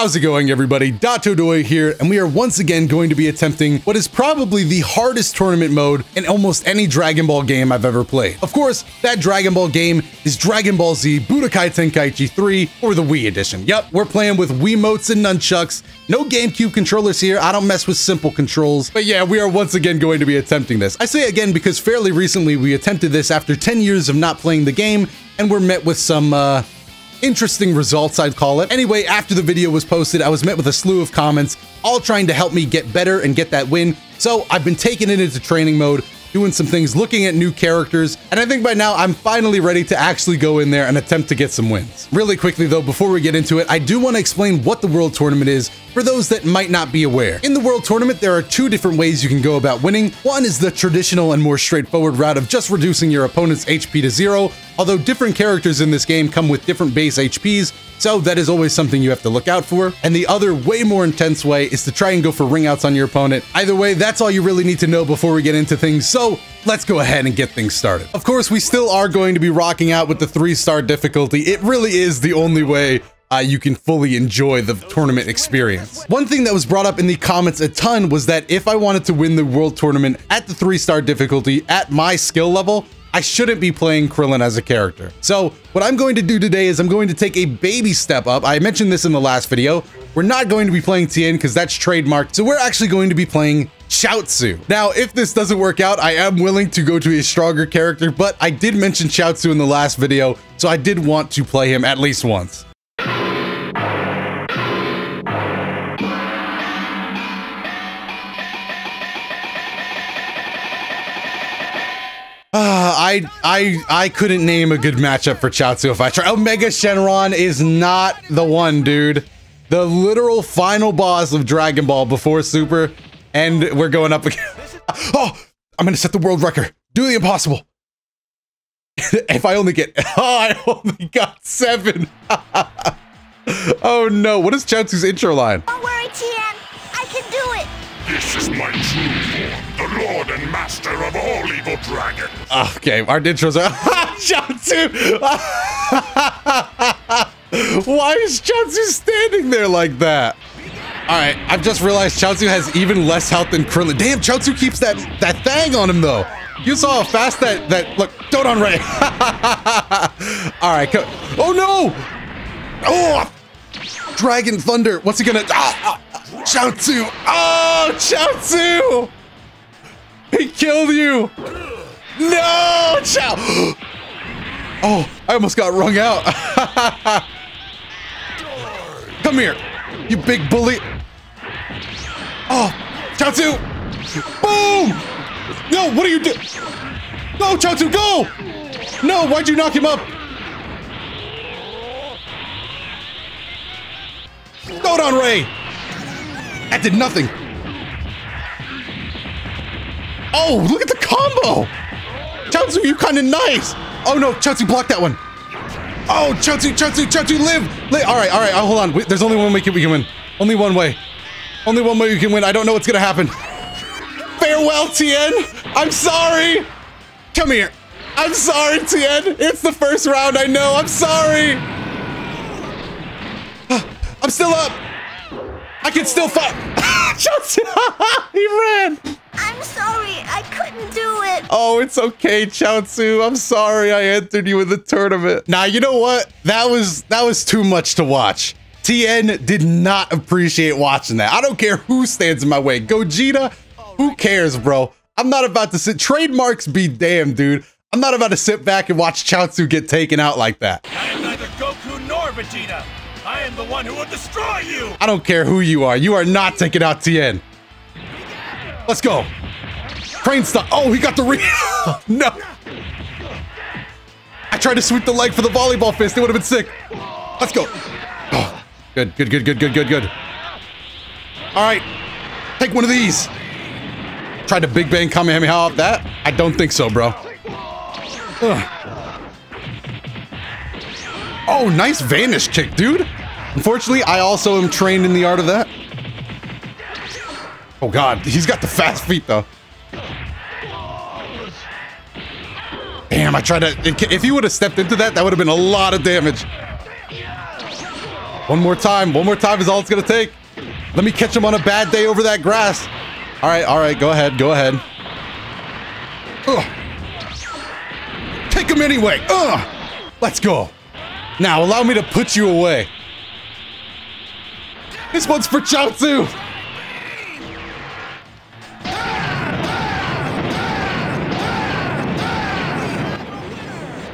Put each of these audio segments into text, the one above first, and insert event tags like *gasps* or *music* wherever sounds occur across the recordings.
How's it going, everybody? DotoDoya here, and we are once again going to be attempting what is probably the hardest tournament mode in almost any Dragon Ball game I've ever played. Of course, that Dragon Ball game is Dragon Ball Z Budokai Tenkaichi 3 or the Wii edition. Yep, we're playing with Wiimotes and nunchucks. No GameCube controllers here. I don't mess with simple controls. But yeah, we are once again going to be attempting this. I say again because fairly recently we attempted this after 10 years of not playing the game, and we're met with some, uh, interesting results, I'd call it. Anyway, after the video was posted, I was met with a slew of comments, all trying to help me get better and get that win. So I've been taking it into training mode, doing some things, looking at new characters, and I think by now I'm finally ready to actually go in there and attempt to get some wins. Really quickly though, before we get into it, I do want to explain what the World Tournament is for those that might not be aware. In the World Tournament, there are two different ways you can go about winning. One is the traditional and more straightforward route of just reducing your opponent's HP to zero, although different characters in this game come with different base HPs, so that is always something you have to look out for. And the other way more intense way is to try and go for ring outs on your opponent. Either way, that's all you really need to know before we get into things. So let's go ahead and get things started. Of course, we still are going to be rocking out with the three star difficulty. It really is the only way uh, you can fully enjoy the tournament experience. One thing that was brought up in the comments a ton was that if I wanted to win the world tournament at the three star difficulty at my skill level, I shouldn't be playing Krillin as a character. So what I'm going to do today is I'm going to take a baby step up. I mentioned this in the last video. We're not going to be playing Tien because that's trademarked. So we're actually going to be playing Chaozu. Now, if this doesn't work out, I am willing to go to a stronger character, but I did mention Chaozu in the last video, so I did want to play him at least once. I I I couldn't name a good matchup for Chaozu if I try. Omega Shenron is not the one, dude. The literal final boss of Dragon Ball before Super, and we're going up again. *laughs* oh, I'm gonna set the world record. Do the impossible. *laughs* if I only get, *laughs* oh, I only got seven. oh no, what is Chaozu's intro line? Don't worry, Tien. I can do it. This is my true form, the lord and master of all evil dragons. Okay, our intros are *laughs* Chaozu. *laughs* Why is Chaozu standing there like that? All right, I've just realized Chaozu has even less health than Krillin. Damn, Chaozu keeps that that thing on him though. You saw how fast that that look. Dodon Ray. *laughs* All right, go. Oh no! Oh, Dragon Thunder. What's he gonna? Ah, ah, Chaozu. Oh, Chaozu. He killed you. No, Chao. *gasps* Oh, I almost got wrung out. *laughs* Come here, you big bully. Oh, Chaozu. Boom. No, what are you doing? No, Chaozu, go. No, why'd you knock him up? Dodon Ray. That did nothing. Oh, look at the combo! Chaozu, you kind of nice! Oh no, Chaozu blocked that one. Oh, Chaozu, Chaozu, Chaozu, live! live. All right, all right, oh, hold on. There's only one way we can win. Only one way. Only one way we can win. I don't know what's gonna happen. Farewell, Tien! I'm sorry! Come here. I'm sorry, Tien! It's the first round, I know, I'm sorry! *sighs* I'm still up! I can still fight! *laughs* Chaozu, *laughs* he ran! I'm sorry. I couldn't do it. Oh, it's okay, Chaozu. I'm sorry I entered you in the tournament. Now, you know what? That was that was too much to watch. Tien did not appreciate watching that. I don't care who stands in my way. Gogeta, who cares, bro? I'm not about to sit. Trademarks be damned, dude. I'm not about to sit back and watch Chaozu get taken out like that. I am neither Goku nor Vegeta. I am the one who will destroy you. I don't care who you are. You are not taking out Tien. Let's go. Crane stop. Oh, he got the re. *laughs* no. I tried to sweep the leg for the volleyball fist. It would have been sick. Let's go. Oh, good, good, good, good, good, good, good. All right. Take one of these. Tried to Big Bang Kamehameha off that? I don't think so, bro. Ugh. Oh, nice vanish kick, dude. Unfortunately, I also am trained in the art of that. Oh god, he's got the fast feet though. Damn, I tried to. If he would have stepped into that, that would have been a lot of damage. One more time. One more time is all it's gonna take. Let me catch him on a bad day over that grass. All right, all right. Go ahead. Go ahead. Ugh. Take him anyway. Ugh. Let's go. Now allow me to put you away. This one's for Chaozu.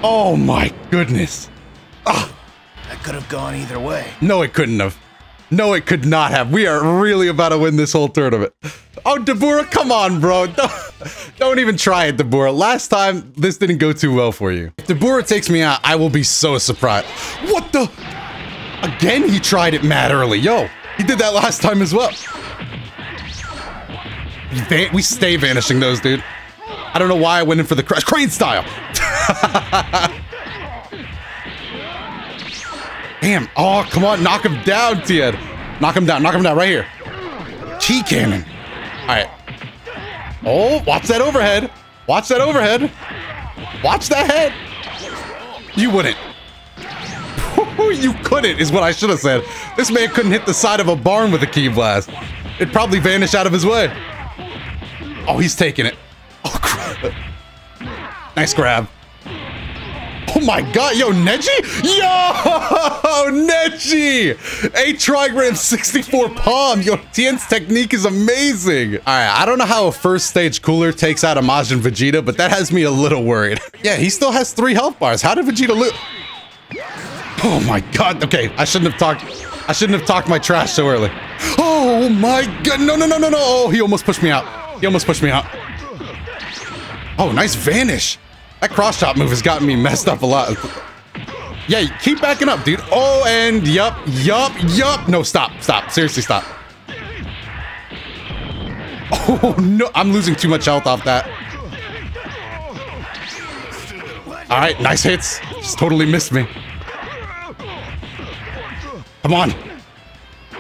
Oh my goodness. Ugh. That could have gone either way. No, it couldn't have. No, it could not have. We are really about to win this whole tournament. Oh, Dabura, come on, bro. *laughs* Don't, don't even try it, Dabura. Last time, this didn't go too well for you. If Dabura takes me out, I will be so surprised. What the? Again, he tried it mad early. Yo, he did that last time as well. We stay vanishing those, dude. I don't know why I went in for the crash. Crane style. Damn. Oh, come on. Knock him down, Tien. Knock him down. Knock him down right here. Chi cannon. All right. Oh, watch that overhead. Watch that overhead. Watch that head. You wouldn't. *laughs* you couldn't, is what I should have said. This man couldn't hit the side of a barn with a ki blast. It'd probably vanish out of his way. Oh, he's taking it. Nice grab. Oh my god, yo, Neji? Yo, Neji! A trigram 64 palm. Yo, Tien's technique is amazing. All right, I don't know how a first stage cooler takes out a Majin Vegeta, but that has me a little worried. *laughs* yeah, he still has three health bars. How did Vegeta lose? Oh my god. Okay, I shouldn't have talked. I shouldn't have talked my trash so early. Oh my god. No, no, no, no, no. Oh, he almost pushed me out. He almost pushed me out. Oh, nice vanish. That cross chop move has gotten me messed up a lot. Yeah, keep backing up, dude. Oh, and yup, yup, yup. No, stop, stop. Seriously, stop. *laughs* Oh, no. I'm losing too much health off that. All right, nice hits. Just totally missed me. Come on.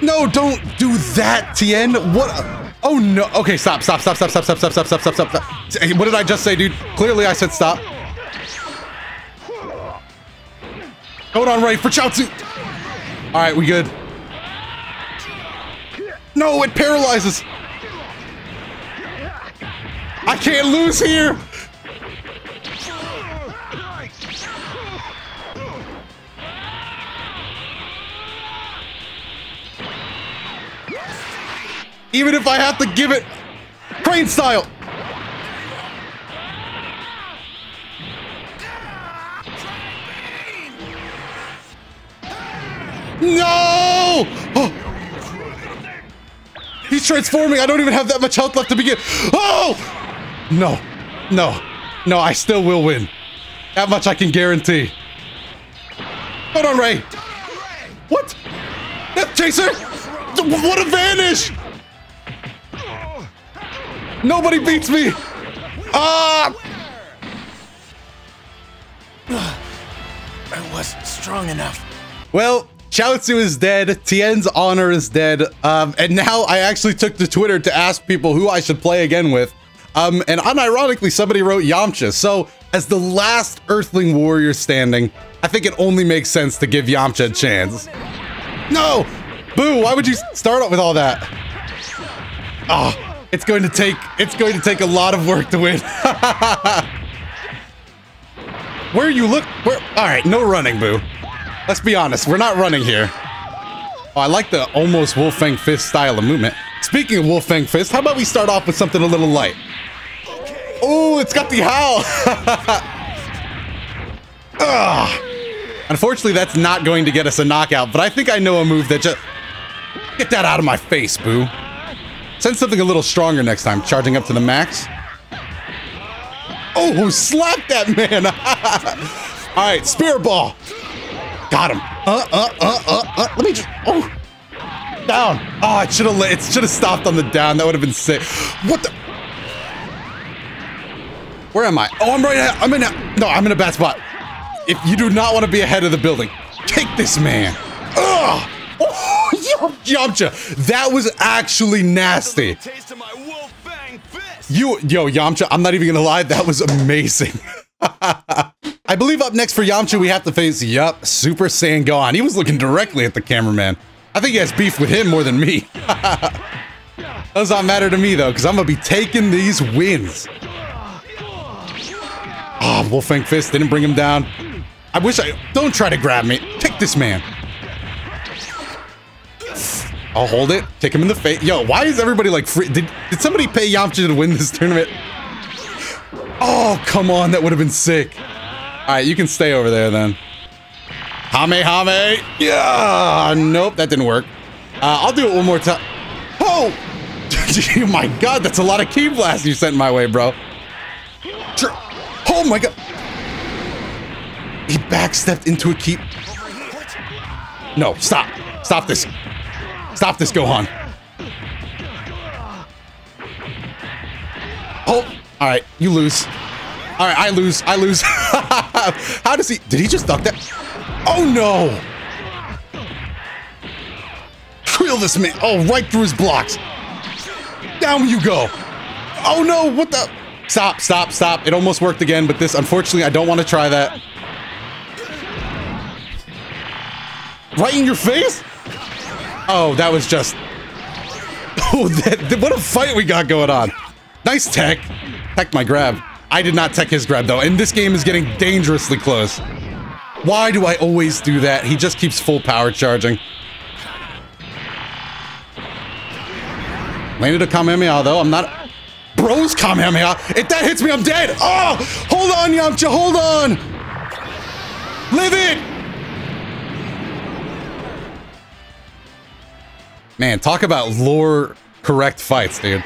No, don't do that, Tien. What? Oh no. Okay, stop, stop, stop, stop, stop, stop, stop, stop, stop, stop, stop, stop. What did I just say, dude? Clearly I said stop. Hold on, right for Chaozu. All right, we good. No, it paralyzes. I can't lose here. Even if I have to give it crane style. No! Oh. He's transforming. I don't even have that much health left to begin. Oh! No. No. No, I still will win. That much I can guarantee. Hold on, Ray. What? Death Chaser? What a vanish! Nobody beats me! Ah! I wasn't strong enough. Well, Chaozu is dead, Tien's honor is dead, um, and now I actually took to Twitter to ask people who I should play again with. Um, and unironically, somebody wrote Yamcha. So, as the last Earthling warrior standing, I think it only makes sense to give Yamcha a chance. No! Boo, why would you start off with all that? Ah, it's going to take, it's going to take a lot of work to win. *laughs* Where you look, where, all right, no running, Boo. Let's be honest, we're not running here. Oh, I like the almost Wolf Fang Fist style of movement. Speaking of Wolf Fang Fist, how about we start off with something a little light? Oh, it's got the howl. *laughs* Ugh. Unfortunately, that's not going to get us a knockout, but I think I know a move that just... Get that out of my face, boo. Send something a little stronger next time, charging up to the max. Oh, slap that man. *laughs* All right, spirit ball. Got him. Uh, uh, uh, uh, uh. Let me just. Oh, down. Oh, it should have. It should have stopped on the down. That would have been sick. What the? Where am I? Oh, I'm right. I'm in. A, no, I'm in a bad spot. If you do not want to be ahead of the building, take this man. Ugh. *laughs* Yamcha, that was actually nasty. You, yo, Yamcha, I'm not even gonna lie, that was amazing. *laughs* I believe up next for Yamcha, we have to face, yup, Super Saiyan Gohan. He was looking directly at the cameraman. I think he has beef with him more than me. *laughs* Does not matter to me, though, because I'm to be taking these wins. Ah, Oh, Wolf Fang Fist didn't bring him down. I wish I... Don't try to grab me. Kick this man. I'll hold it. Kick him in the face. Yo, why is everybody like free? Did, did somebody pay Yamcha to win this tournament? Oh, come on. That would have been sick. All right, you can stay over there then. Hame Hame. Yeah. Nope, that didn't work. Uh, I'll do it one more time. Oh! *laughs* my god, that's a lot of ki blasts you sent my way, bro. Oh my god. He backstepped into a keep. No, stop. Stop this. Stop this, Gohan. Oh, all right, you lose. All right, I lose. I lose. *laughs* How does he? Did he just duck that? Oh no! Drill this man. Oh, right through his blocks. Down you go. Oh no! What the? Stop! Stop! Stop! It almost worked again, but this, unfortunately, I don't want to try that. Right in your face? Oh, that was just... *laughs* Oh, that, what a fight we got going on. Nice tech. Tech my grab. I did not tech his grab, though, and this game is getting dangerously close. Why do I always do that? He just keeps full power charging. Landed a Kamehameha, though. I'm not... Bros Kamehameha. If that hits me, I'm dead. Oh, hold on, Yamcha. Hold on. Live it. Man, talk about lore correct fights, dude.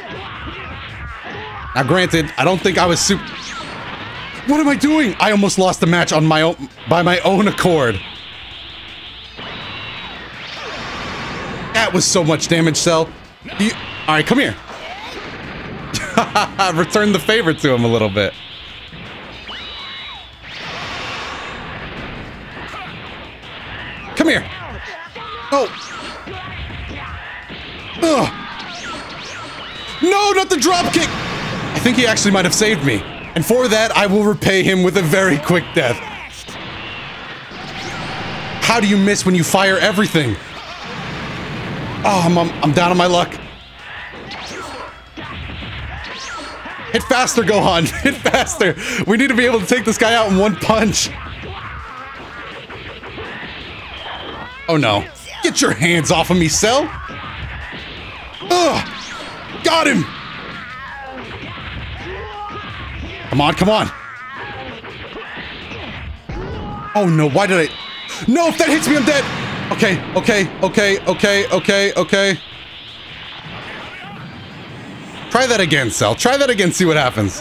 Now, granted, I don't think I was super... What am I doing? I almost lost the match on my own... by my own accord. That was so much damage, Cell. You... Alright, come here. *laughs* Return the favor to him a little bit. Come here. Oh. Ugh. No, not the drop kick. I think he actually might have saved me. And for that, I will repay him with a very quick death. How do you miss when you fire everything? Oh, I'm, I'm, I'm down on my luck. Hit faster, Gohan. *laughs* Hit faster. We need to be able to take this guy out in one punch. Oh no. Get your hands off of me, Cell. Ugh. Got him. Come on, come on. Oh no, why did I... No, if that hits me, I'm dead. Okay, okay, okay, okay, okay, okay. Try that again, Cell. Try that again, see what happens.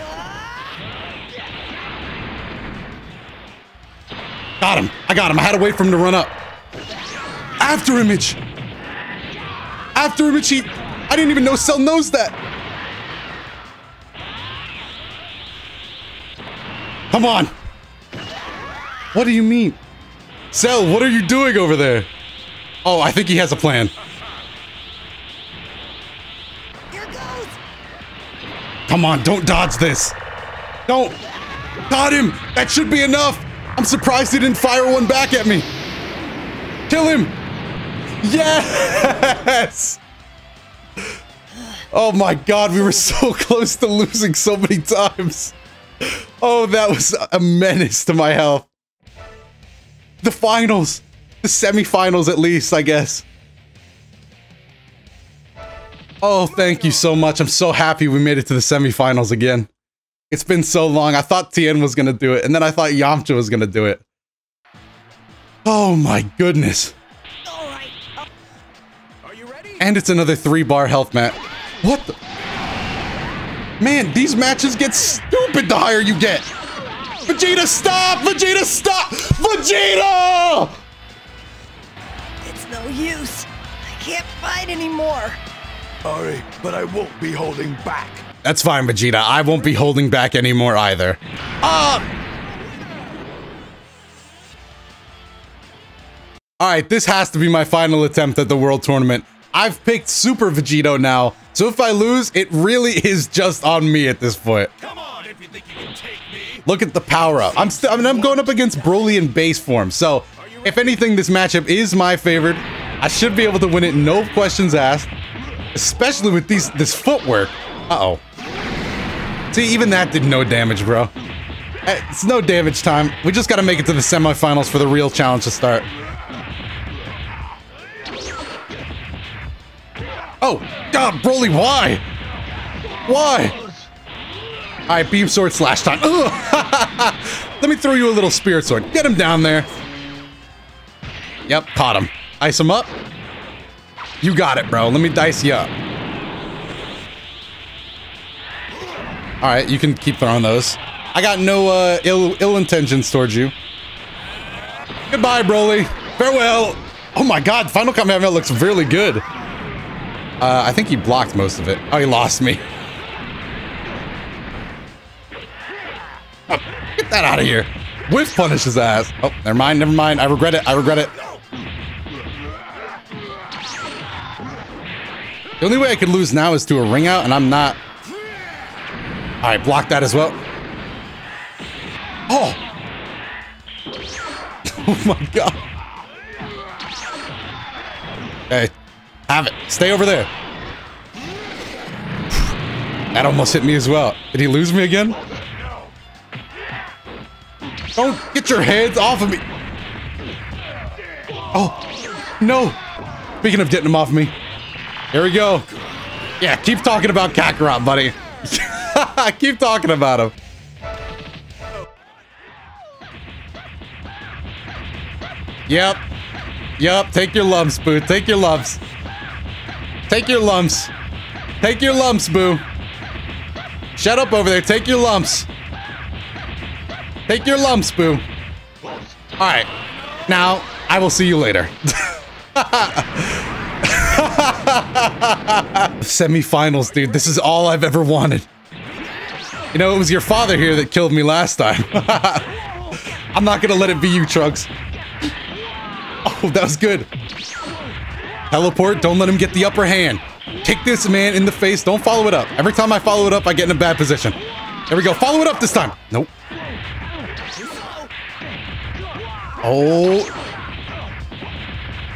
Got him. I got him. I had to wait for him to run up. After image. After image, he... I didn't even know Cell knows that. Come on. What do you mean? Cell, what are you doing over there? Oh, I think he has a plan. Come on, don't dodge this. Don't. Got him. That should be enough. I'm surprised he didn't fire one back at me. Kill him. Yes. Oh my god, we were so *laughs* close to losing so many times. Oh, that was a menace to my health. The finals. The semifinals, at least, I guess. Oh, thank you so much. I'm so happy we made it to the semifinals again. It's been so long. I thought Tien was going to do it, and then I thought Yamcha was going to do it. Oh my goodness. All right. Are you ready? And it's another three bar health mat. What the? Man, these matches get stupid the higher you get. Vegeta, stop! Vegeta, stop! Vegeta! It's no use. I can't fight anymore. Sorry, but I won't be holding back. That's fine, Vegeta. I won't be holding back anymore either. Ah! Alright, this has to be my final attempt at the World Tournament. I've picked Super Vegito now, so if I lose, it really *laughs* is just on me at this point. Come on if you think you can take me. Look at the power up. I'm still. I mean, I'm going up against Broly in base form. So, if anything, this matchup is my favorite. I should be able to win it, no questions asked. Especially with these this footwork. Uh oh. See, even that did no damage, bro. Eh, It's no damage time. We just got to make it to the semifinals for the real challenge to start. Oh, God, Broly, why? Why? All right, beam sword slash time. *laughs* Let me throw you a little spirit sword. Get him down there. Yep, caught him. Ice him up. You got it, bro. Let me dice you up. All right, you can keep throwing those. I got no uh, ill ill intentions towards you. Goodbye, Broly. Farewell. Oh my God, Final Kamehameha looks really good. Uh, I think he blocked most of it. Oh, he lost me. Oh, *laughs* get that out of here. Whiff punish his ass. Oh, never mind, never mind. I regret it. I regret it. The only way I could lose now is to a ring out, and I'm not. Right, block that as well. Oh. *laughs* Oh my god. Have it. Stay over there. That almost hit me as well. Did he lose me again? Don't get your hands off of me. Oh, no. Speaking of getting him off me, here we go. Yeah, keep talking about Kakarot, buddy. *laughs* keep talking about him. Yep. Yep, take your lumps, Boo. Take your lumps. Take your lumps. Take your lumps, Boo. Shut up over there. Take your lumps. Take your lumps, Boo. Alright. Now, I will see you later. *laughs* Semifinals, dude. This is all I've ever wanted. You know, it was your father here that killed me last time. *laughs* I'm not gonna let it be you, Trunks. Oh, that was good. Teleport, don't let him get the upper hand. Kick this man in the face, don't follow it up. Every time I follow it up, I get in a bad position. There we go, follow it up this time. Nope. Oh.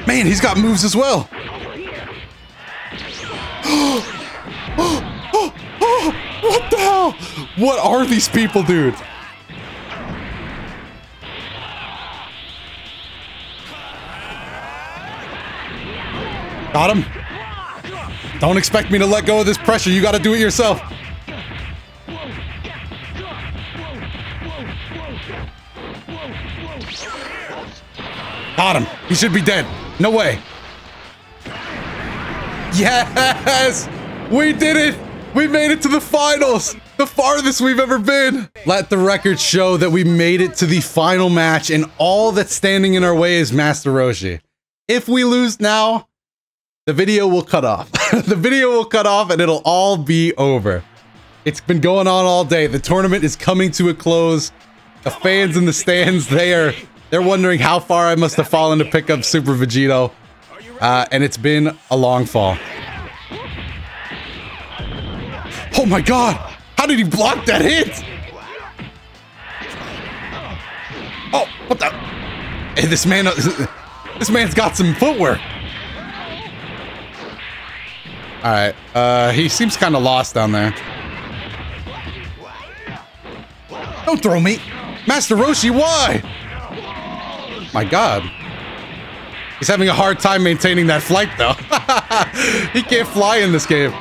Man, he's got moves as well. *gasps* *gasps* *gasps* what the hell? What are these people, dude? Got him. Don't expect me to let go of this pressure. You got to do it yourself. Got him. He should be dead. No way. Yes! We did it! We made it to the finals! The farthest we've ever been! Let the record show that we made it to the final match and all that's standing in our way is Master Roshi. If we lose now, the video will cut off. *laughs* the video will cut off and it'll all be over. It's been going on all day. The tournament is coming to a close. The fans in the stands, they are they're wondering how far I must have fallen to pick up Super Vegito. Uh, and it's been a long fall. Oh my god! How did he block that hit? Oh, what the? Hey, this man, *laughs* this man's got some footwork. All right, uh, he seems kind of lost down there. Don't throw me, Master Roshi. Why? My God. He's having a hard time maintaining that flight, though. *laughs* he can't fly in this game.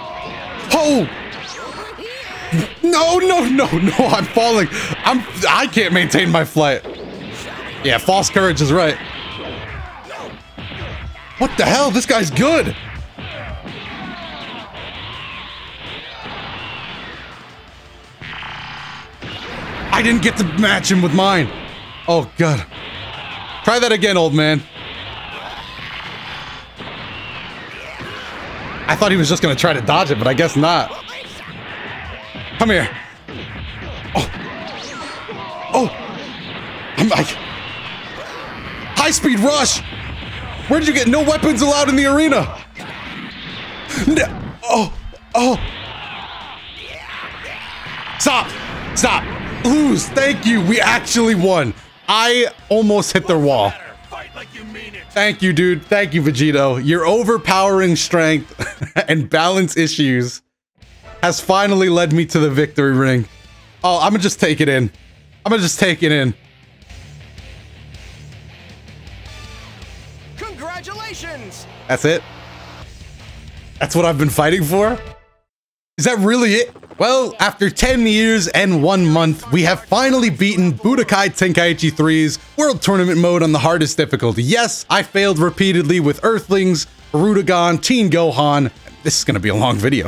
Oh! No, no, no, no, I'm falling. I'm, I can't maintain my flight. Yeah, false courage is right. What the hell? This guy's good. I didn't get to match him with mine. Oh, God. Try that again, old man. I thought he was just gonna try to dodge it, but I guess not. Come here. Oh. Oh. I'm like. High speed rush! Where'd you get no weapons allowed in the arena? No. Oh. Oh. Stop. Stop. Lose. Thank you. We actually won. I almost hit their wall. Fight like you mean it. Thank you, dude. Thank you, Vegito. Your overpowering strength *laughs* and balance issues has finally led me to the victory ring. Oh, I'm gonna just take it in. I'm gonna just take it in. Congratulations! That's it? That's what I've been fighting for? Is that really it? Well, after 10 years and one month, we have finally beaten Budokai Tenkaichi 3's World Tournament mode on the hardest difficulty. Yes, I failed repeatedly with Earthlings, Barudagon, Teen Gohan. This is gonna be a long video.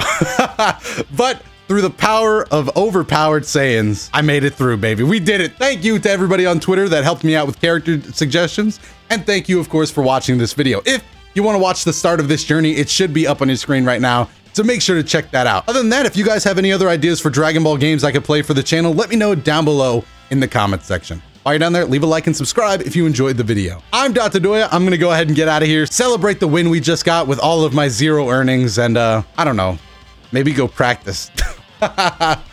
*laughs* but through the power of overpowered Saiyans, I made it through, baby. We did it. Thank you to everybody on Twitter that helped me out with character suggestions. And thank you, of course, for watching this video. If you want to watch the start of this journey, it should be up on your screen right now. So make sure to check that out. Other than that, if you guys have any other ideas for Dragon Ball games I could play for the channel, let me know down below in the comments section. While you're down there, leave a like and subscribe if you enjoyed the video. I'm DotoDoya. I'm gonna go ahead and get out of here, celebrate the win we just got with all of my zero earnings, and uh, I don't know, maybe go practice. *laughs*